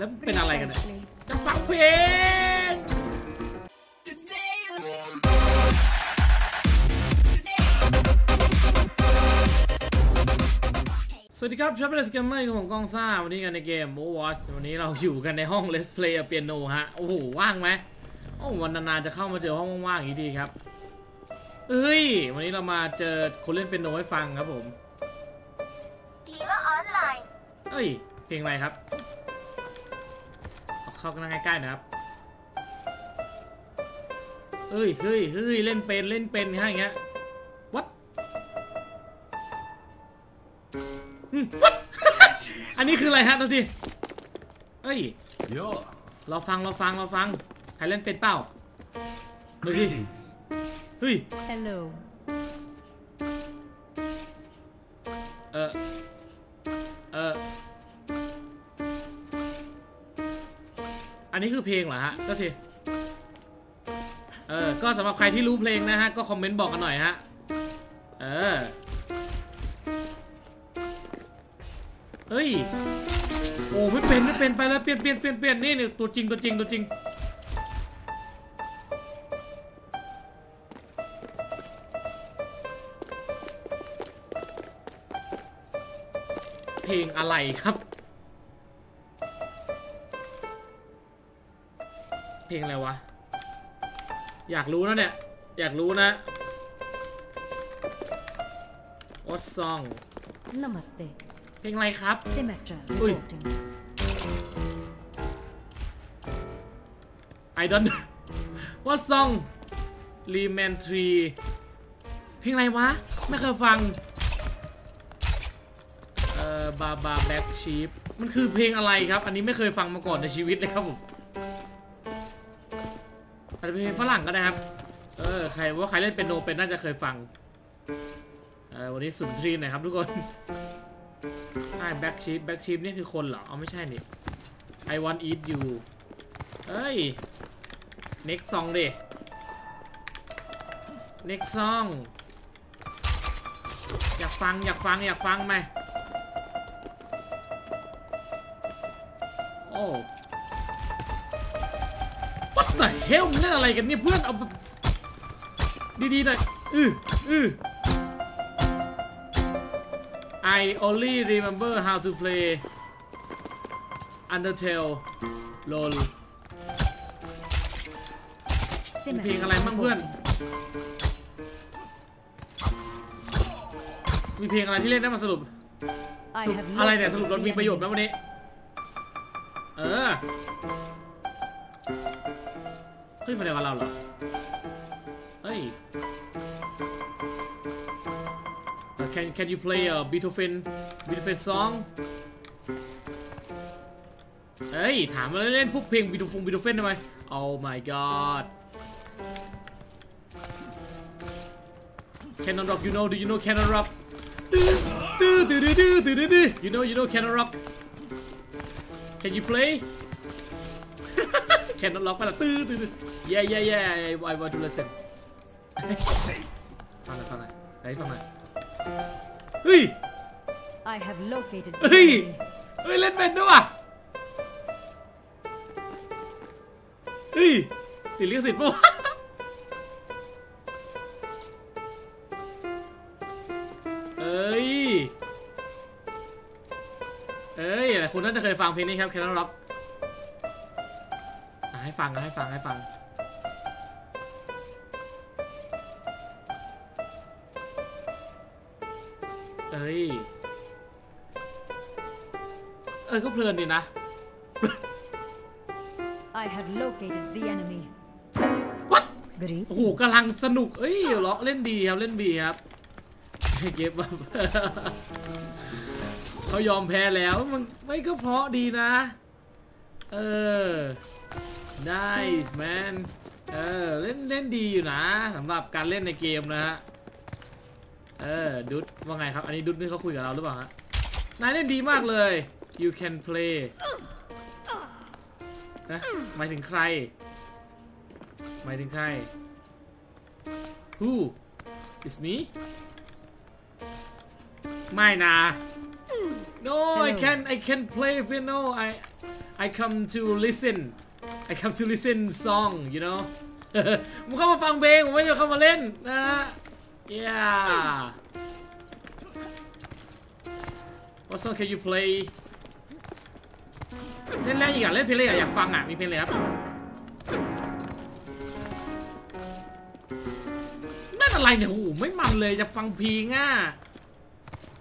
แล้วเป็นอะไรกันเนี่ยจะฟังเพลงสวัสดีครับชอบ Badness Gamer ของผมกองซ่า วันนี้กันในเกม Overwatch วันนี้เราอยู่กันในห้อง Let's Play a Piano ฮะ โอ้โห ว่างไหมโอ้วันนานๆจะเข้ามาเจอห้องว่างๆอย่างนี้ดีครับ เอ้ย วันนี้เรามาเจอคนเล่นเปียโนให้ฟังครับผมดีว่าออนไลน์เอ้ยเพลงอะไรครับ เอาเข้ากันใกล้ๆหนะครับเอ้ยเฮ้ยเฮ้ยเล่นเป็นเล่นเป็นฮะอย่างเงี้ยวัดวัดอันนี้คืออะไรฮะตัวทีเอ้ย Yo, เราฟังเราฟังเราฟังใครเล่นเป็นเป้าดูสิ greetings. เฮ้ย Hello. นนี้คือเพลงเหรอฮะก็ทีเออ ก็สำหรับใครที่รู้เพลงนะฮะ ก็คอมเมนต์บอกกันหน่อยฮะ เออ เฮ้ย โอ้ไม่เป็นไม่เป็นไปแล้วเปลี่ยนเปลี่ยนเปลี่ยนเปลี่ยนนี่นี่ตัวจริงตัวจริงตัวจริง เพลงอะไรครับ เพลงอะไรวะ อยากรู้นะเนี่ย อยากรู้นะ What song Namaste. เพลงอะไรครับ Symmetra Ui. reporting. I don't What song l e m a n t r e เพลงอะไรวะ ไม่เคยฟัง เอ่อ Baa Baa Black Sheep มันคือเพลงอะไรครับ อันนี้ไม่เคยฟังมาก่อนในชีวิตเลยครับผม อาจจะเป็นเพลงฝรั่งก็ได้ครับ เออ ใครว่าใครเล่นเปียโนเป็นน่าจะเคยฟัง เออ วันนี้สุนทรีหน่อยครับทุกคนใช่ Black Sheep Black Sheep นี่คือคนเหรอ เอาไม่ใช่นี่ I want eat you เอ้ย next song ดิ next song อยากฟังอยากฟังอยากฟังไหมโอ้ What the hell มันเล่นอะไรกันเนี่ยเพื่อนเอาแบบดีๆหน่อยอืออือ I only remember how to play Undertale LOL มีเพลงอะไรบ้างเพื่อน มีเพลงอะไรที่เล่นได้มาสรุป I สรุป have อะไรเนี่ยส located รุปเรา the มีประโยชน์ไหม enemy. วันนี้ เออเฮ้ยมาเดียวกับเราเหรอ เฮ้ย can can you play a Beethoven Beethoven song เฮ้ย ถามมาเล่นพวกเพลง Beethoven Beethoven ทำไม Oh my god Canon Rock you know do you know Canon Rock ตื้อตื้อตื้อตื้อตื้อตื้อ you know you know Canon Rock Can you play Canon Rock ไปละตื้อตื้อ yeah yeah yeah I want to listen ฟังหน่อยฟังหน่อยไหนฟังหน่อยเฮ้ย I have located the Hey! enemy. เฮ้ยเล่นเป็นด้วยว่ะเฮ้ยติดลิขสิทธิ์ปะวะเอ้ย เอ้ยแต่คุณน่าจะเคยฟังเพลงนี้ครับ Canon Rock อะให้ฟังนะให้ฟังให้ฟัง เอ้ย เออก็เพลินดีนะ I have located the enemy. What? Great. โอ้โหกำลังสนุก เอ้ยล็อกเล่นดีครับ เล่นดีครับเก็บแบบเขายอมแพ้แล้ว มันไม่ก็เพราะดีนะ เออ nice man เออ เล่นเล่นดีอยู่นะสำหรับการเล่นในเกมนะฮะ เออดุดว่าไงครับ อันนี้ดุดนี่เขาคุยกับเราหรือเปล่าฮะนายเล่นดีมากเลย you can play นะหมายถึงใคร หมายถึงใคร Who is me ไม่นะ No I Hello. can I can play piano I I come to listen I come to listen song you know ผมเข้ามาฟังเพลงผมไม่ได้เข้ามาเล่นนะฮะ yeah What song can you play เล่นแรกอีกอะเล่นเพลงอะไรอะอยากฟังอะมีเพลงอะไรครับนั่นอะไรเนี่ยโอ้โหไม่มันเลยจะฟังเพลงอะ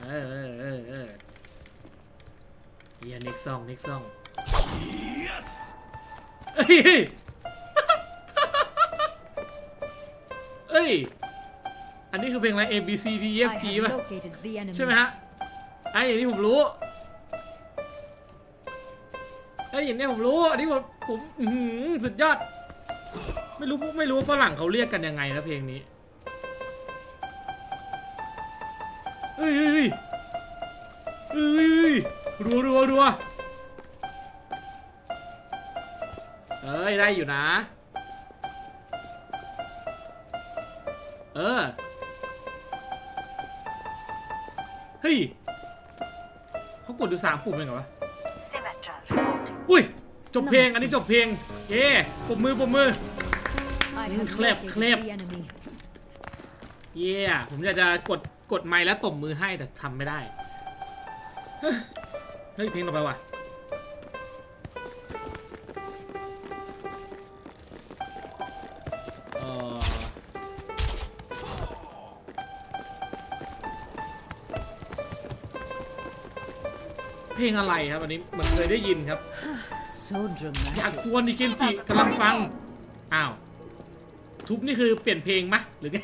เออเออเออเออเฮีย next song next song yes เอ้ยเอ้ย อันนี้คือเพลงอะไร A B C D E I F G have ป่ะ located the enemy. ใช่ไหมฮะไอ้อย่างนี้ผมรู้ไอ้อย่างนี้ผมรู้อันนี้ผมผมอื้อหือสุดยอด ไม่รู้ไม่รู้ว่าฝรั่งเขาเรียกกันยังไงนะเพลงนี้เฮ้ยเฮ้ยเฮ้ยเฮ้ยเฮ้ยรัวรัวรัวเอ้ยได้อยู่นะ เออ เฮ้ยเขากดดูสามปุ่มเองเหรอวะ Symmetra reporting. อุ้ยจบเพลงอันนี้จบเพลงเย้ปมมือปมมือ I Mm, have clap, located clap. the enemy. เย้ผมอยากจะกดกดไมค์แล้วตบมือให้แต่ทำไม่ได้ เฮ้ยเฮ้ยเพลงต่อไปว่ะ เพลงอะไรครับอันนี้เหมันเคยได้ยินครับ So อยาก dramatic. กวนดิเกมจิกำลังฟัง อ้าว ทุบนี่คือเปลี่ยนเพลงมะหรือไง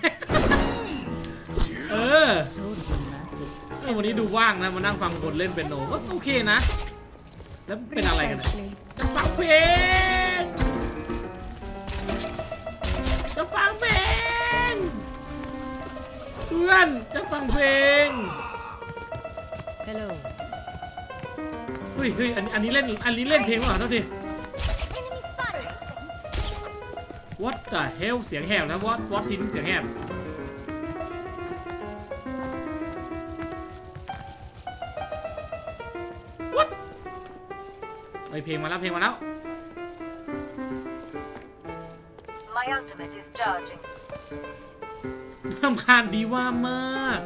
เออ So dramatic. เออวันนี้ดูว่างนะมานั่งฟังคนเล่นเป็นโนก็โอเคนะ แล้วเป็นอะไรกันเนี่ย Precisely. จะฟังเพลงจะฟังเพลงเพื่อนจะฟังเพลง Hello. เฮ้ยเฮ้ยอันนี้อันนี้เล่นอันนี้เล่นเพลงเหรอเท่าที Enemy spotted. What the hell เสียงแหบนะ What What ทิ้งเสียงแหบ What เฮ้ยเพลงมาแล้วเพลงมาแล้ว My ultimate is charging. ทำคาญดีว่ามาก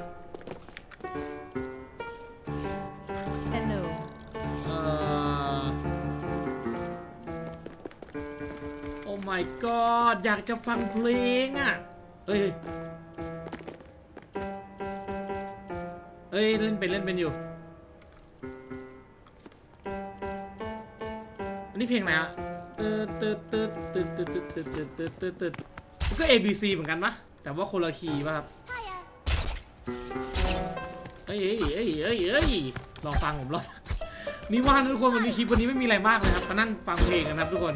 god อยากจะฟังเพลงอะ เฮ้ย เฮ้ย เล่นเป็นเล่นเป็นอยู่ อันนี้เพลงอะไรฮะตึ๊ดตึ๊ดตึ๊ดตึ๊ดตึ๊ดตึ๊ดตึ๊ดตึ๊ดตึ๊ดตึ๊ดตึ๊ดก็ A B C เหมือนกันปะแต่ว่าคนละคีย์ป่ะครับเอ้ยเอ้ยเอ้ยเอ้ยเอ้ยลองฟังผมลองฟังนี่ว่านทุกคนวันนี้คลิปวันนี้ไม่มีอะไรมากเลยครับมานั่งฟังเพลงกันครับทุกคน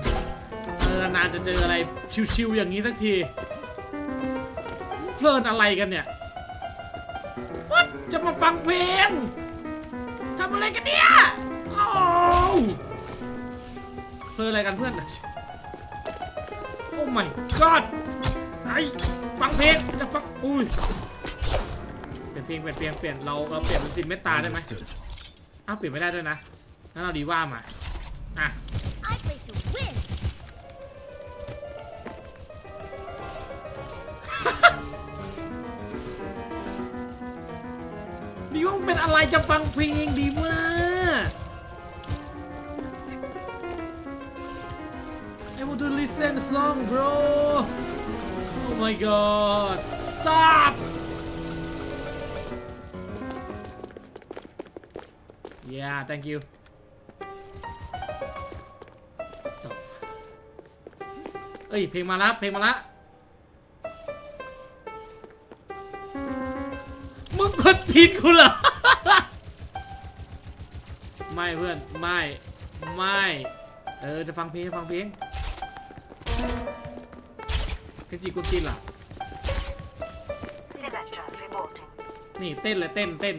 ออนานจะเจออะไรชิวๆอย่างนี้สักที เพลินอะไรกันเนี่ย What? จะมาฟังเพลงทำอะไรกันเนี่ยโอ้เพลินอะไรกันเพื่อนโอ้ my god ไอฟังเพลงจะฟังอุ้ยเปลี่ยนเพลงเปลี่ยนเพลงเปลี่ยนเราเราเปลี่ยนเป็นซินเมตตาได้ไหมอ้าวเปลี่ยนไม่ได้ด้วยนะงั้นเราดีว่ามาอะ ดีว่าเป็นอะไรจะฟังเพลงดีมาก I want to listen song bro Oh my god Stop Yeah thank you เอ้ยเพลงมาละเพลงมาละ กดผิดกูเหรอ ไม่เพื่อน ไม่ ไม่ เออ จะฟังเพลงฟังเพลงเพลงจีกูกินเหรอนี่เต้นเลยเต้นเต้น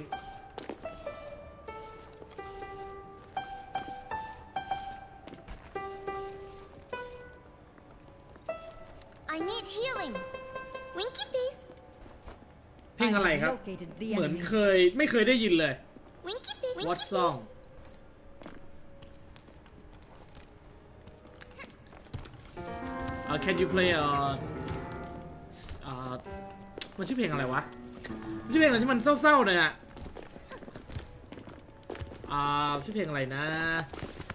eliminated the เหมือน enemy. เคยไม่เคยได้ยินเลย Winky Pig. What song uh, Can you play uh, uh, มันชื่อเพลงอะไรวะมันชื่อเพลงอะไรที่มันเศร้าๆหน่อยอะอ่าชื่อเพลงอะไรนะ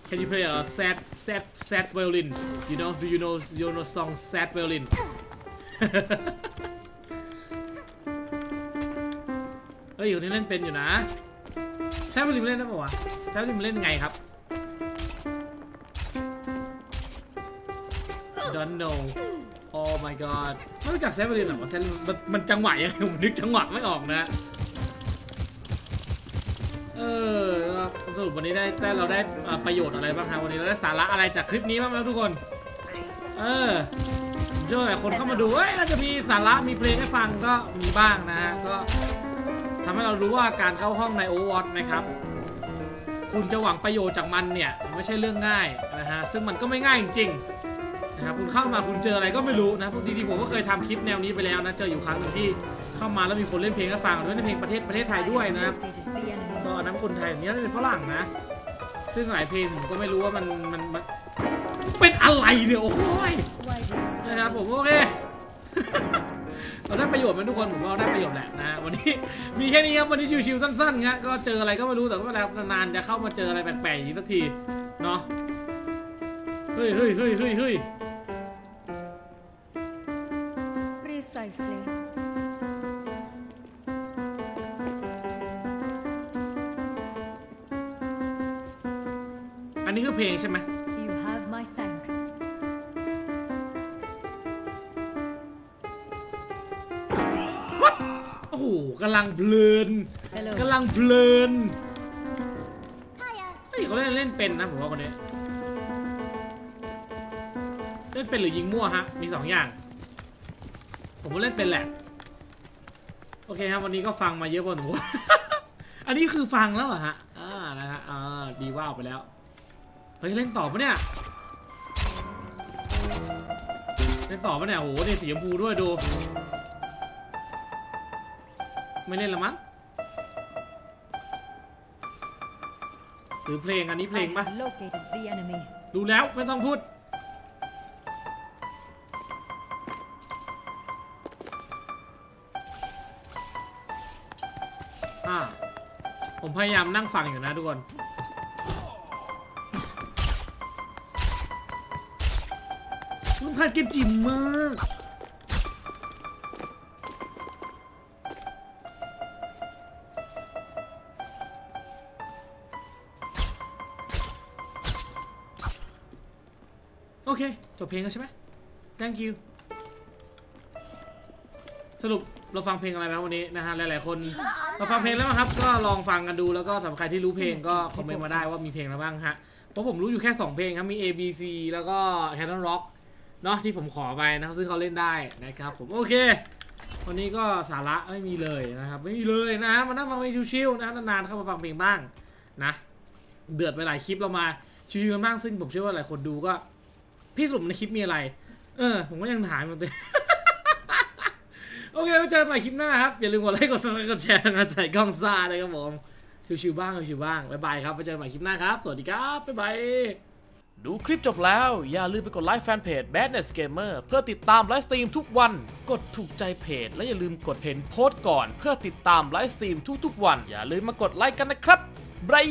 Can you play a sad sad sad violin you know do you know you know song sad violin เฮ้ยคนนี้เล่นเป็นอยู่นะแซดวิลินเล่นได้ปะวะแซดวิลินเล่นไงครับ don't know oh my god ไม่รู้จักแซดวิลินหรอวะแซมันมันจังหวะยังไงผมนึกจังหวะไม่ออกนะ เออสรุปวันนี้ได้ได้เราได้ประโยชน์อะไรบ้างครับวันนี้เราได้สาระอะไรจากคลิปนี้บ้างไหมครับทุกคน เออเชื่อหลายคนเข้ามาดูเอ้ยเราจะมีสาระมีเพลงให้ฟังก็มีบ้างนะฮะก็ำให้เรารู้ว่าการเข้าห้องใน Overwatch นะครับ คุณจะหวังประโยชน์จากมันเนี่ยไม่ใช่เรื่องง่ายนะฮะซึ่งมันก็ไม่ง่ายจริงๆนะครับคุณเข้ามาคุณเจออะไรก็ไม่รู้นะจริงๆผมก็เคยทำคลิปแนวนี้ไปแล้วนะเจออยู่ครั้งหนึ่งที่เข้ามาแล้วมีคนเล่นเพลงให้ฟังด้วยเล่นเพลงประเทศประเทศไทยด้วยนะครับก็อันนั้นคนไทยอันนี้เป็นฝรั่งนะ ซึ่งหลายเพลงผมก็ไม่รู้ว่ามันมันเป็นอะไรเนี่ยโอ้ยนะครับผมโอเค เราได้ประโยชน์ไหมทุกคนผมว่าเราได้ประโยชน์แหละนะวันนี้มีแค่นี้ครับวันนี้ชิวๆสั้นๆครับก็เจออะไรก็ไม่รู้แต่ก็เวลานานๆจะเข้ามาเจออะไรแปลกๆอย่างนี้สักทีเนาะเฮ้ยเฮ้ยเฮ้ยเฮ้ยเฮ้ย Precisely. อันนี้คือเพลงใช่ไหม กำลังเพลิน Hello. กำลังเพลิน Hiya. เฮ้ยเขาเล่นเล่นเป็นนะผมว่าคนนี้เล่นเป็นหรือยิงมั่วฮะมีสองอย่าง ผมก็เล่นเป็นแหละโอเคครับวันนี้ก็ฟังมาเยอะพอสมควรอันนี้คือฟังแล้วเหรอฮะอ่านะฮะอ่าดีว่าวไปแล้วเฮ้ยเล่นต่อปะเนี่ยเล่นต่อปะเนี่ยโอ้โหเนี่ยสีชมพูด้วยดู ไม่เล่นละมั้งหรือเพลงอันนี้เพลง I ปะ have located the enemy. ดูแล้วไม่ต้องพูด อ่า ผมพยายามนั่งฟังอยู่นะทุกคนลุงพันเกมจิ๋มมาก จบเพลงแล้วใช่ไหม thank you สรุปเราฟังเพลงอะไรแล้ววันนี้นะฮะหลายๆคนเราฟังเพลงแล้วนะครับ ก็ลองฟังกันดูแล้วก็สำหรับใครที่รู้เพลงก็คอมเมนต์มาได้ว่ามีเพลงอะไรบ้างฮะเพราะผมรู้อยู่แค่ 2 เพลงครับมี A B C แล้วก็ Canon Rock เนาะที่ผมขอไปนะครับซึ่งเขาเล่นได้นะครับผมโอเค วันนี้ก็สาระไม่มีเลยนะครับไม่มีเลยนะฮะมานั่งฟังเพลงชิวๆนะนานๆเข้ามาฟังเพลงบ้างนะ เดือดไปหลายคลิปเรามาชิวๆกันบ้างซึ่งผมเชื่อว่าหลายคนดูก็ พี่สรุปในคลิปมีอะไร เออ ผมก็ยังถามอยู่เลยโอเคไว้เจอกันใหม่คลิปหน้าครับ อย่าลืมกดไลค์กด subscribe กดแชร์กดใส่กล้องซ่าเลยครับผมชิวๆบ้างชิวๆบ้างบ๊ายบายครับไว้เจอกันใหม่คลิปหน้าครับ สวัสดีครับบ๊ายบายดูคลิปจบแล้ว อย่าลืมไปกดไลค์แฟนเพจ Badness Gamer เพื่อติดตามไลฟ์สตรีมทุกวัน กดถูกใจเพจ และอย่าลืมกดเห็นโพสต์ก่อน เพื่อติดตามไลฟ์สตรีมทุกๆวัน อย่าลืมมากดไลค์กันนะครับบาย